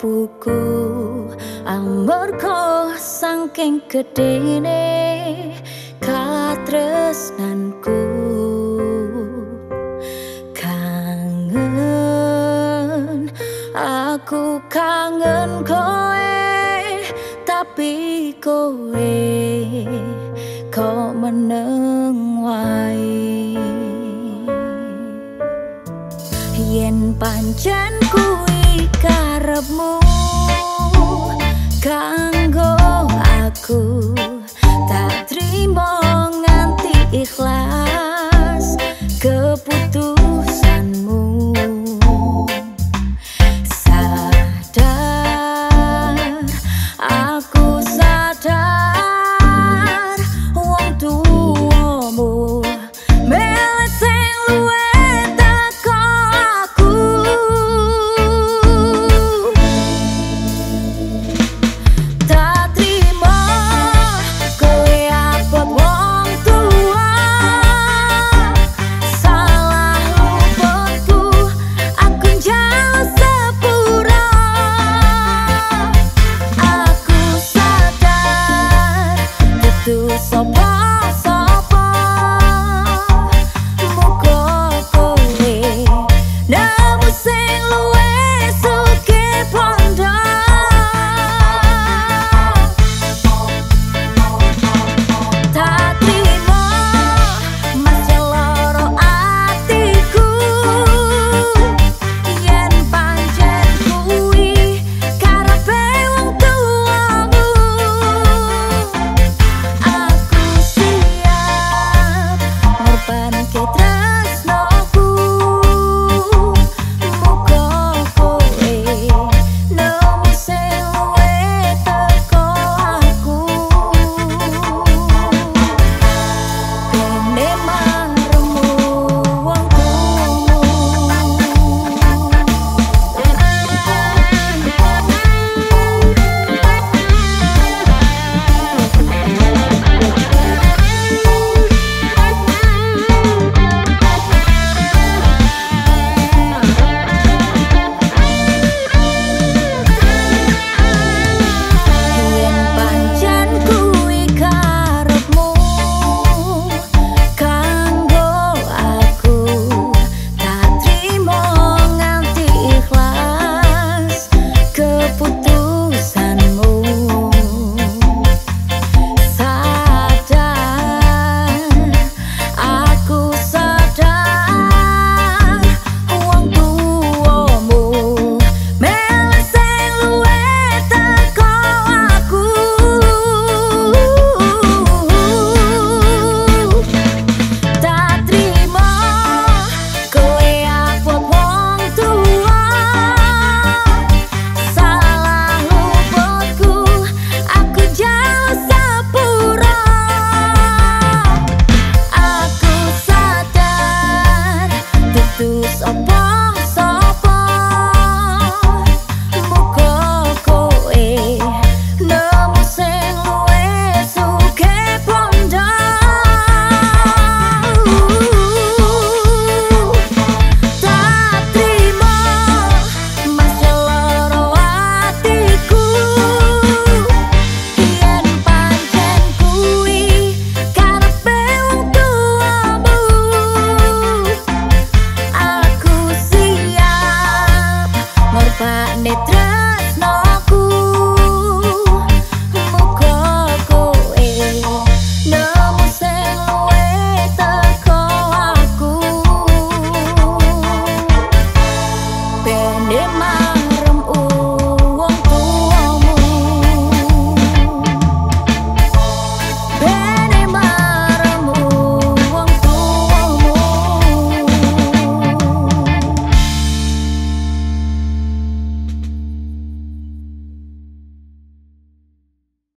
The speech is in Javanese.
buku Amurko sangking gedene katresnanku. Kangen aku kangen koe tapi koe kok meneng wae. Yen pancen kuwi karepmu kanggo aku. Tak trimo nganti ikhlas keputusanmu. Sadar aku so proud.